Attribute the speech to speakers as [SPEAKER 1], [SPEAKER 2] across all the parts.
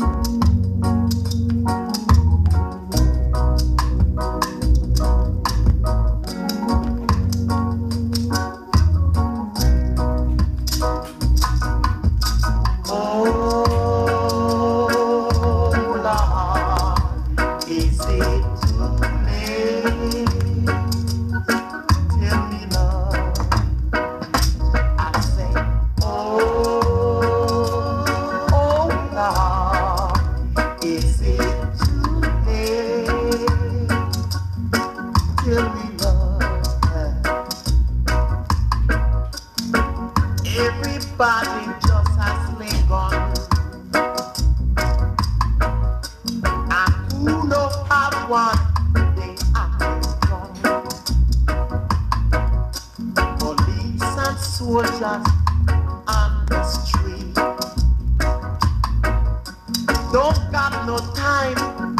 [SPEAKER 1] you Everybody just has. And who knows one day I. Police and soldiers on the street. Don't got no time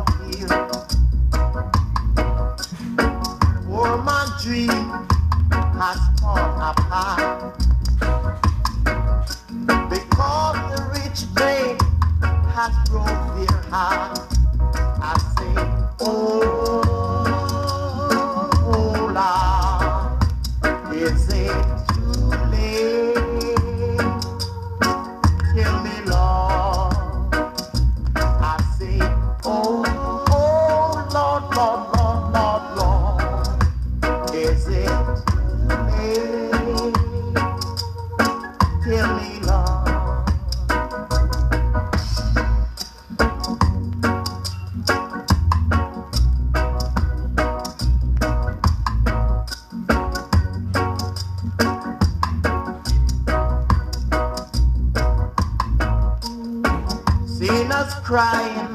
[SPEAKER 1] dream has torn apart because the rich clay has broke their heart. I say, oh. us crying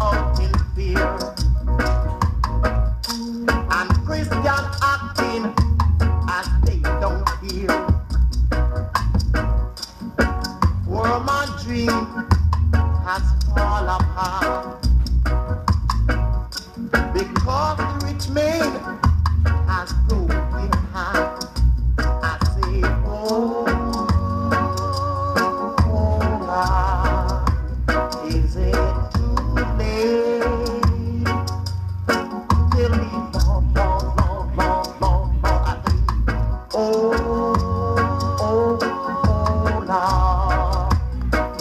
[SPEAKER 1] out in fear. And Christian acting as they don't hear. Were my dream has fallen apart.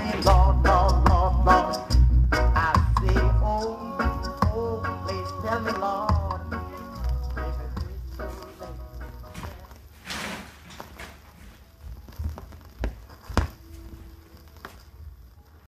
[SPEAKER 1] my law.